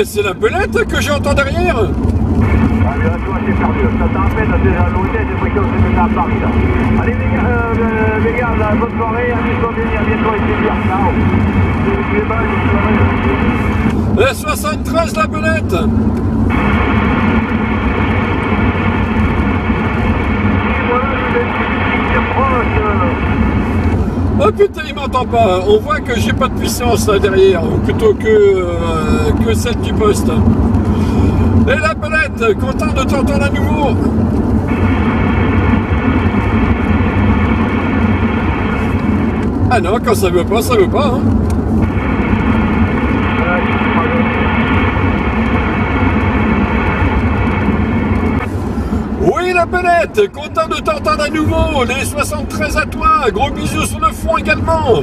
Mais c'est la belette que j'entends derrière. Ah, mais là, tu vois, c'est perdu. Ça t'empêche déjà à l'hôtel, j'ai pris qu'on s'est mis à Paris, là. Allez, les gars, euh, les gars, là, bonne soirée, amuse-toi bien, à bientôt avec plaisir. Ciao. La 73, la belette. Voilà, je vais te proche. Oh putain, il m'entend pas. On voit que j'ai pas de puissance là derrière, ou plutôt que, euh, que celle du poste. Et la belette, content de t'entendre à nouveau. Ah non, quand ça veut pas, ça veut pas. Hein. Belette, content de t'entendre à nouveau. Les 73 à toi. Gros bisous sur le front également.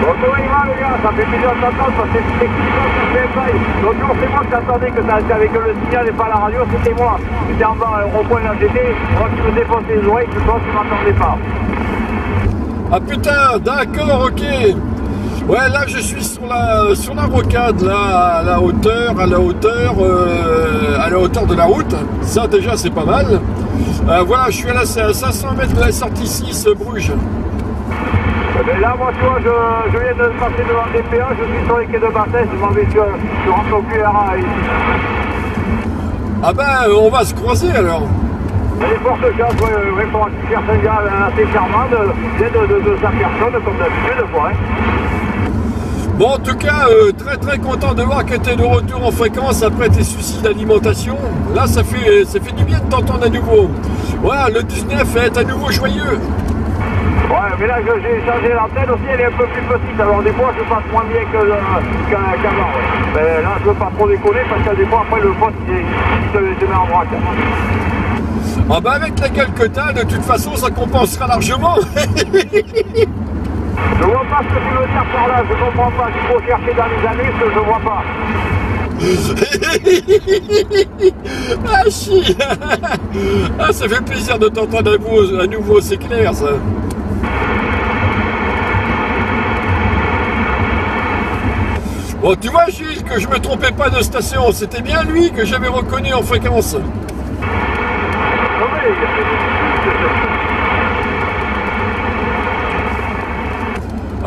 Bon, comment il va, les gars Ça fait plaisir de t'entendre, parce que c'est CFI. Donc, non, c'est moi qui t'entendais que ça avec le signal et pas la radio, c'était moi. J'étais en bas au point de la GT, moi qui me défonçais les oreilles, que toi, tu m'entendais pas. Ah putain, d'accord, ok. Ouais, là je suis sur la sur la rocade, là, à la hauteur, à la hauteur, euh, à la hauteur de la route. Ça déjà c'est pas mal. Euh, voilà, je suis à, la, à 500 mètres de la sortie 6 Bruges. Eh ben là, moi, tu vois, je, je viens de passer devant le DPA, je suis sur les quais de Bassès, je m'en vais sur, je rentre au QRA ici. Ah ben, on va se croiser alors. Des fortes chances, ouais, pour un petit un gars assez charmant, de, de, de, de sa personne, comme d'habitude, quoi. Hein. Bon, en tout cas, euh, très très content de voir que tu es de retour en fréquence après tes soucis d'alimentation. Là, ça fait, ça fait du bien de t'entendre à nouveau. Voilà, le 19 est à nouveau joyeux. Ouais, mais là, j'ai changé l'antenne aussi, elle est un peu plus petite. Alors, des fois, je passe moins bien qu'à- qu'avant. ouais. Mais là, je veux pas trop déconner parce que des fois, après, le poste, il, il te, met en vrac. Ah bah avec la gueule que t'as, de toute façon, ça compensera largement. Je vois pas ce que tu veux dire par là, je comprends pas. Il faut chercher dans les années ce que je vois pas. ah chi Ah ça fait plaisir de t'entendre à nouveau, à nouveau, c'est clair ça. Bon tu vois Gilles que je me trompais pas de station, c'était bien lui que j'avais reconnu en fréquence.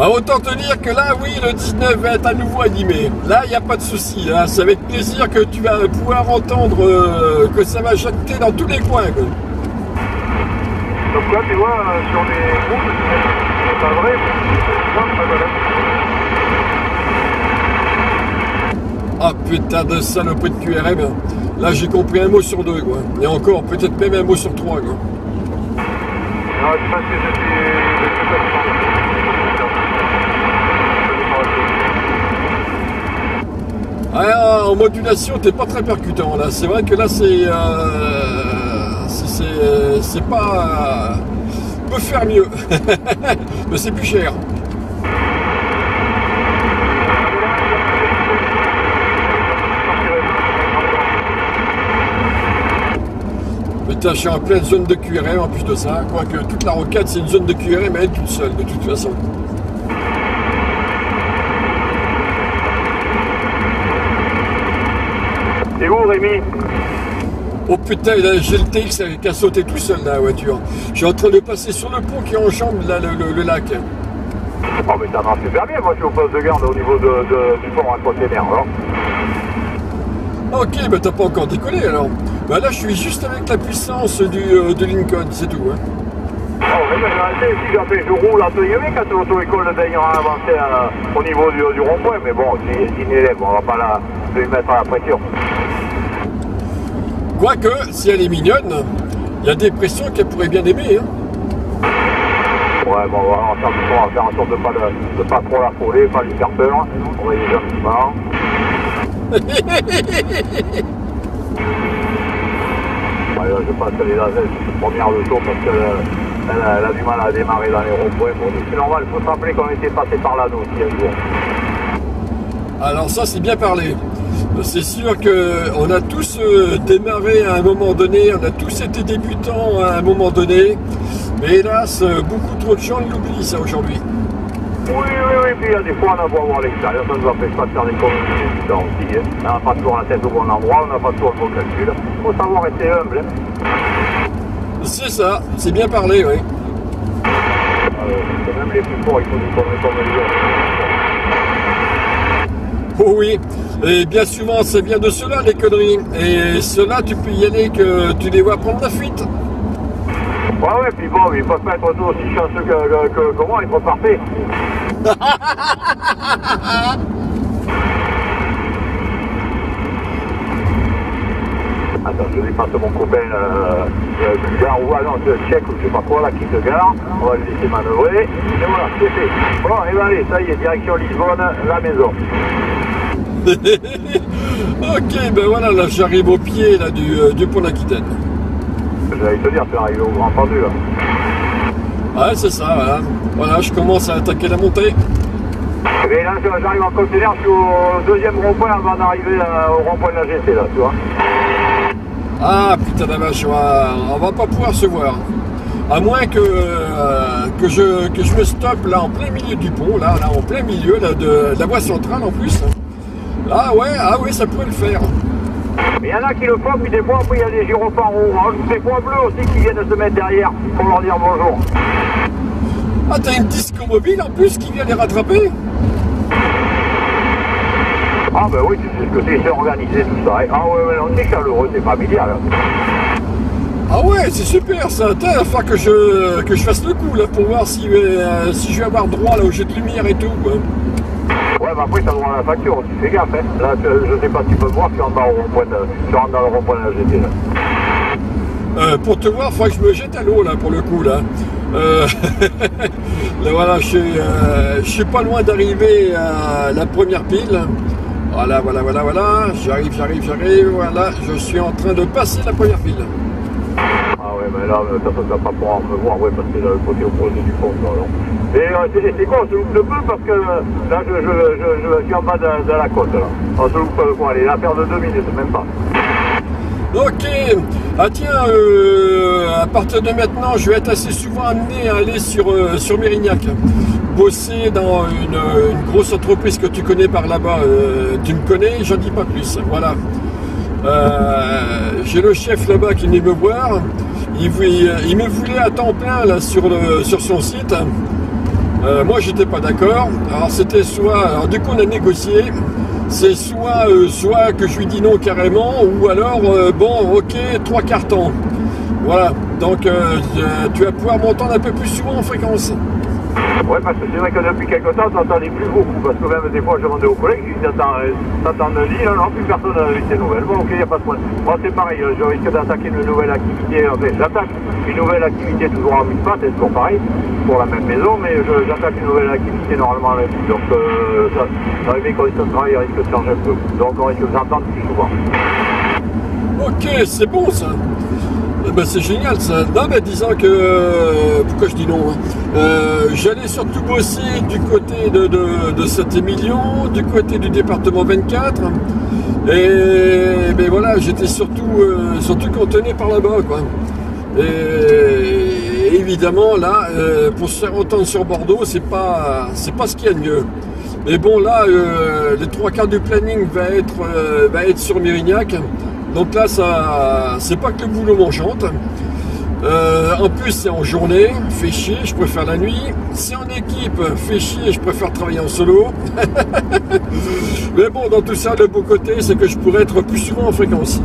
Ah, autant te dire que là, oui, le 19 va être à nouveau animé. Là, il n'y a pas de souci. hein. C'est avec plaisir que tu vas pouvoir entendre euh, que ça va jacter dans tous les coins. quoi. Donc là, tu vois, euh, sur les groupes, c'est pas vrai. Ah putain de salope de QRM. Là, j'ai compris un mot sur deux. Quoi. Et encore, peut-être même un mot sur trois. Quoi. Non, c'est parce que je suis... je suis pas sûr. Ah, modulation, t'es pas très percutant là. C'est vrai que là, c'est. euh, c'est- pas. euh, peut faire mieux. Mais c'est plus cher. Je suis en pleine zone de QRM en plus de ça. Quoique toute la rocade, c'est une zone de QRM, elle toute seule, de toute façon. C'est où, Rémi Oh putain, là, j'ai le TX qui a sauté tout seul dans la voiture. Je suis en train de passer sur le pont qui enjambe là, le, le- le lac. Oh, mais ça marche super bien, moi, je suis au poste de garde au niveau de, de- du pont à conteneur, alors. Ok, mais t'as pas encore décollé alors. Bah là, je suis juste avec la puissance du, euh, de Lincoln, c'est tout. Hein. Oh, mais tu sais, si j'appelle, je roule entre guillemets quand l'auto-école Daignan a avancé euh, au niveau du, du rond-point, mais bon, c'est une élève, on va pas la, lui mettre à la pression. Quoique, si elle est mignonne, il y a des pressions qu'elle pourrait bien aimer. Hein. Ouais, bon, on va, va faire, on va faire en sorte de pas, de, de pas trop la frôler, pas lui faire peur. On va y aller gentiment. Ouais, là, je passe les lasers, première de tour parce qu'elle elle, a- elle a du mal à démarrer dans les ronds-points. Bon, c'est normal, il faut se rappeler qu'on était passé par là, nous aussi, un jour. Alors ça, c'est bien parlé. C'est sûr qu'on a tous euh, démarré à un moment donné, on a tous été débutants à un moment donné. Mais hélas, euh, beaucoup trop de gens l'oublient ça aujourd'hui. Oui, oui, oui, puis il y a des fois on a beau avoir l'expérience, ça ne nous empêche pas de faire des du temps aussi. hein. On n'a pas toujours la tête au bon endroit, on n'a pas toujours le bon calcul. Il faut savoir rester humble. hein. C'est ça, c'est bien parlé, oui. Euh, même les plus forts, ils font des conneries comme les autres. Oh oui, et bien souvent c'est bien de cela les conneries. Et cela tu peux y aller que tu les vois prendre la fuite. Ouais, ouais, puis bon, ils peuvent pas être tous aussi chanceux que, que, que, que moi, ils sont parfaits. Attends, je dépasse mon copain euh, euh, bulgare ou ah non, de tchèque ou je sais pas quoi là qui se gare. On va le laisser manœuvrer. Et voilà, c'est fait. Bon, et ben allez, ça y est, direction Lisbonne, la maison. ok, ben voilà, là j'arrive au pied là, du, euh, du pont d'Aquitaine. J'allais te dire, tu es arrivé au grand pendu là. Ouais, c'est ça, voilà. Voilà, je commence à attaquer la montée. Et bien là, j'arrive en conteneur, je suis au deuxième rond-point avant d'arriver euh, au rond-point de la GT là, tu vois. Ah putain de vache, on va, pas pouvoir se voir. À moins que, euh, que, je, que je me stoppe là en plein milieu du pont, là, là en plein milieu là, de, de la voie centrale en plus. Ah ouais, ah ouais, ça pourrait le faire. Mais il y en a qui le font, puis des fois, après, il y a des gyrophares rouges, des points bleus aussi qui viennent se mettre derrière pour leur dire bonjour. Ah t'as une disco mobile en plus qui vient les rattraper Ah ben oui, tu sais ce que c'est, c'est organisé tout ça. hein. Ah ouais, ouais, non, c'est chaleureux, c'est familial. Ah ouais, c'est super ça. Tiens, il va falloir que je, que je fasse le coup là pour voir si, euh, si je vais avoir droit là au jet de lumière et tout. Ouais, mais après, t'as le droit à la facture aussi, fais gaffe. Hein. Là, tu- je sais pas si tu peux voir, tu rentres dans le rond-point de, la GT, là. Euh, pour te voir, il faudra que je me jette à l'eau là pour le coup là. Euh, là voilà, je suis, euh, je suis pas loin d'arriver à la première pile. Voilà, voilà, voilà, voilà. J'arrive, j'arrive, j'arrive. Voilà, je suis en train de passer la première pile. Mais là, toute façon, tu vas pas pouvoir me voir, ouais, parce que le côté opposé du pont, non. Et euh, c'est quoi, on se loupe le peu parce que euh, là, je, je, je, suis en bas de, la côte, là. On se loupe le coin, allez, l'affaire de deux minutes, même pas. Ok. Ah tiens, euh, à partir de maintenant, je vais être assez souvent amené à aller sur, euh, sur Mérignac. Bosser dans une, grosse entreprise que tu connais par là-bas. Euh, tu me connais, j'en dis pas plus. Voilà. Euh, J'ai le chef là-bas qui venait me voir. Il, voulait- il me voulait à temps plein là, sur, son site. Euh, moi, j'étais pas d'accord. Alors, c'était soit. Alors, du coup, on a négocié. C'est soit, euh, que je lui dis non carrément, ou alors, euh, bon, ok, trois cartons. Voilà. Donc, euh, euh, tu vas pouvoir m'entendre un peu plus souvent en fréquence. Ouais, parce que c'est vrai que depuis quelque temps, t'entendais plus beaucoup, parce que même des fois, je demandais aux collègues, je dis, t'entends euh, le dit, non, plus personne n'a eu tes nouvelles. Bon, ok, il n'y a pas de problème. Moi, c'est pareil, euh, je risque d'attaquer une nouvelle activité, enfin, j'attaque une nouvelle activité toujours en mille pattes, c'est toujours pareil, pour la même maison, mais j'attaque une nouvelle activité normalement lundi. Donc, euh, ça, ça mes conditions de travail risquent de changer un peu. Donc, on risque de plus souvent. Ok, c'est bon ça. Ben, c'est génial ça. Non, mais disons que. euh, pourquoi je dis non hein? Euh, J'allais surtout bosser du côté de, de, de Saint-Émilion, du côté du département 24. Et ben voilà, j'étais surtout, euh, surtout par là-bas. quoi. Et évidemment, là, euh, pour se faire entendre sur Bordeaux, c'est pas, c'est pas ce qu'il y a de mieux. Mais bon, là, les trois quarts du planning va être, va être sur Mérignac. Donc là, ça, c'est pas que le boulot m'enchante. Euh, en plus, c'est en journée, fait chier, je préfère la nuit. C'est en équipe, fait chier, je préfère travailler en solo. Mais bon, dans tout ça, le beau côté, c'est que je pourrais être plus souvent en fréquence.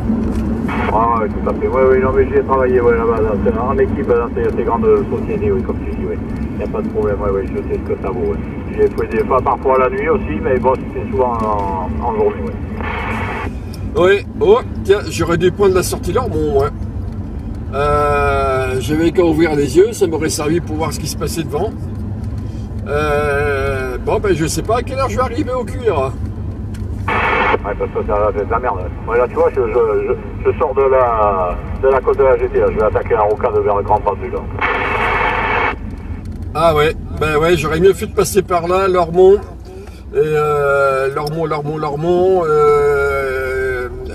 Ah, ouais, tout à fait. Oui, oui, non, mais j'y ai travaillé ouais, là-bas, en équipe dans ces, ces grandes sociétés, oui, comme tu dis, oui. Il n'y a pas de problème, oui, oui, je sais ce que ça vaut. ouais. J'ai fait des fois, parfois la nuit aussi, mais bon, c'était souvent en, journée. Oui, oh, tiens, j'aurais dû prendre la sortie Lormont, ouais. Euh, J'avais qu'à ouvrir les yeux, ça m'aurait servi pour voir ce qui se passait devant. Euh, bon, ben, je sais pas à quelle heure je vais arriver au cuir. Ouais, parce que ça c'est de la merde. Ouais, là, tu vois, je, je, je, je sors de la, de la côte de la GT, là. je vais attaquer la rocade vers le Grand Pendu, là. Ah ouais, ben ouais, j'aurais mieux fait de passer par là, Lormont. Et euh, Lormont, Lormont, Lormont. euh,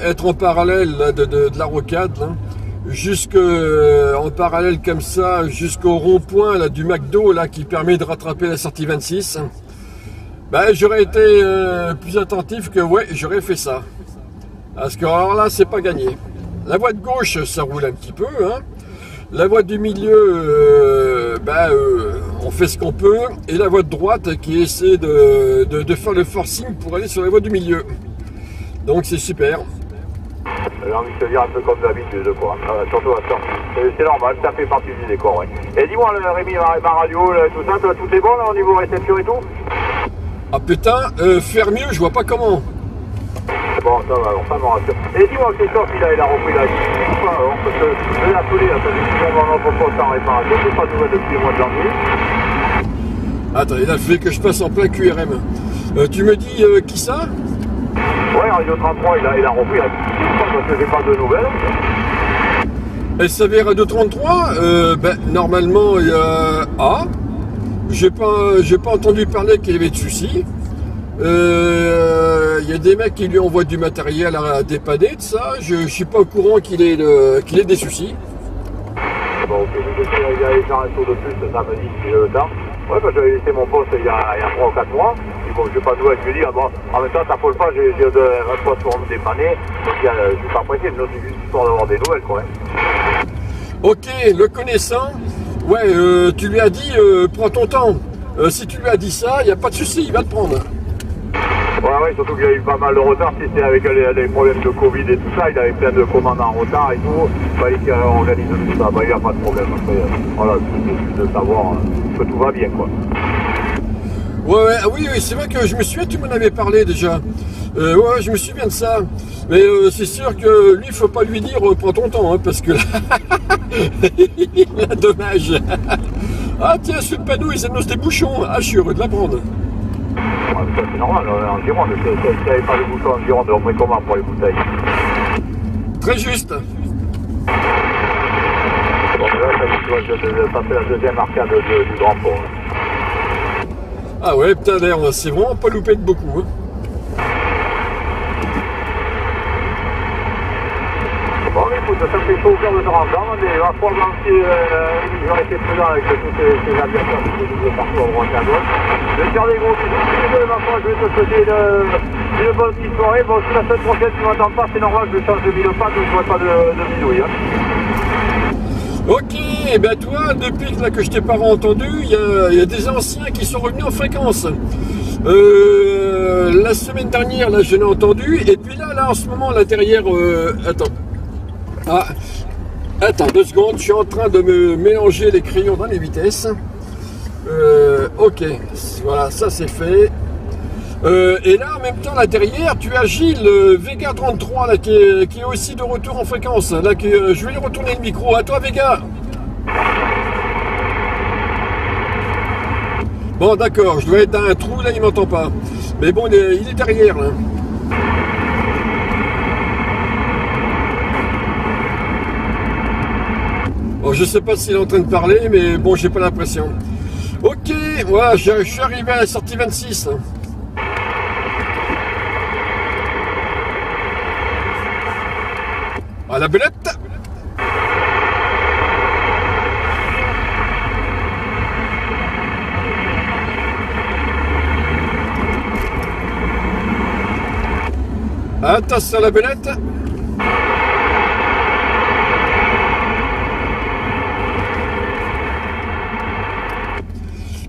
être en parallèle de, la rocade. jusque euh, en parallèle comme ça jusqu'au rond-point du McDo là qui permet de rattraper la sortie 26. Ben, j'aurais été euh, plus attentif que ouais, j'aurais fait ça. Parce que alors là, c'est pas gagné. La voie de gauche, ça roule un petit peu. Hein. La voie du milieu, euh, ben, on fait ce qu'on peut. Et la voie de droite qui essaie de, de faire le forcing pour aller sur la voie du milieu. Donc c'est super. J'ai envie de te dire un peu comme d'habitude, quoi. Euh, surtout à ça. C'est normal, ça fait partie du décor, ouais. Et dis-moi, Rémi, ma, radio, tout ça, tout est bon là au niveau réception et tout Ah putain, euh, faire mieux, je vois pas comment. Bon, ça va, alors ça me rassure. Et dis-moi, Christophe, il a, il a repris la ou pas alors Parce que je l'ai appelé, là, ça fait qu'on va en poste en réparation, c'est pas de nouvelles depuis le mois de janvier. Attends, il a fait que je passe en plein QRM. Euh, tu me dis euh, qui ça? Ouais, Radio 33, il a, il a repris la parce que j'ai pas de nouvelles. SAV Radio 33, euh, ben, normalement, il y a... Ah J'ai pas, j'ai pas entendu parler qu'il y avait de soucis. Euh, il y a des mecs qui lui envoient du matériel à dépanner de ça. Je, je suis pas au courant qu'il ait, qu'il ait des soucis. Bon, il y a faire un tour de plus, ça me dit si j'ai le temps. Ouais, parce que j'avais laissé mon poste il y, a, il y a 3 ou 4 mois bon, j'ai pas de nouvelles, je lui dis, ah bon, en même temps, ça folle pas, j'ai un poids sur me dépanner, donc je suis pas pressé, mais c'est juste histoire d'avoir des nouvelles, quoi. Ok, le connaissant, ouais, euh, tu lui as dit, euh, prends ton temps. Euh, si tu lui as dit ça, il n'y a pas de souci, il va te prendre. Ouais, ouais, surtout qu'il y a eu pas mal de retard, si c'était avec les, problèmes de Covid et tout ça, il avait plein de commandes en retard et tout, il fallait qu'il organise tout ça, bah, il n'y a pas de problème. Après, voilà, c'est de savoir que tout va bien, quoi. Ouais, ouais, ah oui, oui c'est vrai que je me souviens, tu m'en avais parlé déjà. Euh, ouais, je me souviens de ça. Mais euh, c'est sûr que lui, il faut pas lui dire euh, prends ton temps, hein, parce que là, dommage. ah tiens, sur le panneau, ils annoncent des bouchons. Ah, je suis heureux de l'apprendre. Ouais, c'est normal, en Gironde, si avait pas de bouchons en Gironde, on comment pour les bouteilles Très juste. Bon, là, ça, passer la deuxième arcade du Grand Pont. Ah ouais, putain, d'ailleurs, c'est vraiment pas loupé de beaucoup. Hein. Bon, écoute, ça fait au cœur de temps mais la fois, même si euh, j'aurais été présent avec ces, ces aviateurs qui doublent partout en droite et à gauche. Je vais faire des gros bisous. Foi, je vais te souhaiter une, bonne petite soirée. Bon, si la semaine prochaine tu m'entends pas, c'est normal, je change de mille pas, donc je ne pas de, de bidouille. Hein. Ok, et ben toi, depuis là, que je t'ai pas entendu, il y, a des anciens qui sont revenus en fréquence. Euh, la semaine dernière, là, je l'ai entendu, et puis là, là, en ce moment, là derrière, euh, attends. Ah, attends deux secondes, je suis en train de me mélanger les crayons dans les vitesses. Euh, ok, voilà, ça c'est fait. Euh, et là, en même temps, là derrière, tu as Gilles euh, Vega 33 là, qui, est, aussi de retour en fréquence. Là, euh, je vais lui retourner le micro. À toi, Vega. Bon, d'accord, je dois être dans un trou, là, il m'entend pas. Mais bon, il est, derrière, là. Bon, je sais pas s'il est en train de parler, mais bon, j'ai pas l'impression. Ok, voilà, je, suis arrivé à la sortie 26. À la belette Attention à la belette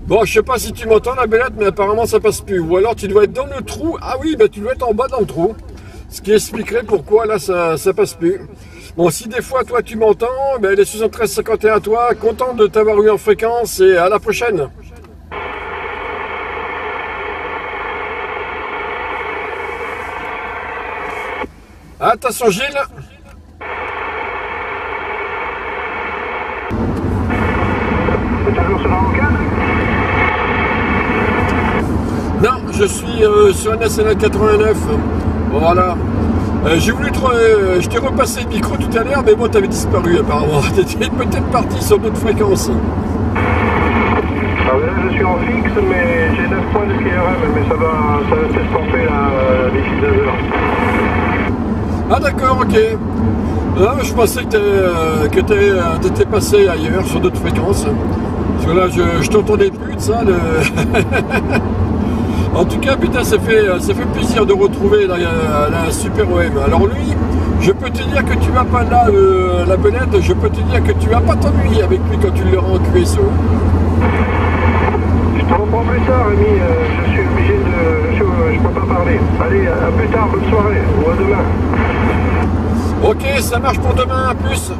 Bon, je sais pas si tu m'entends la belette, mais apparemment ça passe plus. Ou alors tu dois être dans le trou. Ah oui, bah tu dois être en bas dans le trou. Ce qui expliquerait pourquoi là ça, ça passe plus. Bon, si des fois toi tu m'entends, ben, les 7351 à toi, content de t'avoir eu en fréquence et à la prochaine. Attention Gilles Non, je suis euh, sur un SNL 89. Voilà. Euh, j'ai voulu te euh, je t'ai repassé le micro tout à l'heure, mais bon, t'avais disparu apparemment. T'étais peut-être parti sur d'autres fréquences. Ah là, je suis en fixe, mais j'ai 9 points de KRM, mais ça va, ça va s'estomper d'ici 2 heures. Ah d'accord, ok. Non, je pensais que tu étais, passé ailleurs, sur d'autres fréquences. Parce que là, je, je t'entendais plus de ça. le- en tout cas, putain, ça fait, ça fait plaisir de retrouver la, la Super OM. Alors lui, je peux te dire que tu vas pas là, euh, la belette, je peux te dire que tu vas pas t'ennuyer avec lui quand tu l'auras en QSO. Je te reprends plus tard, Rémi. euh, je suis obligé de. Je, je peux pas parler. Allez, à plus tard, bonne soirée. Ou à demain. Ok, ça marche pour demain, à plus.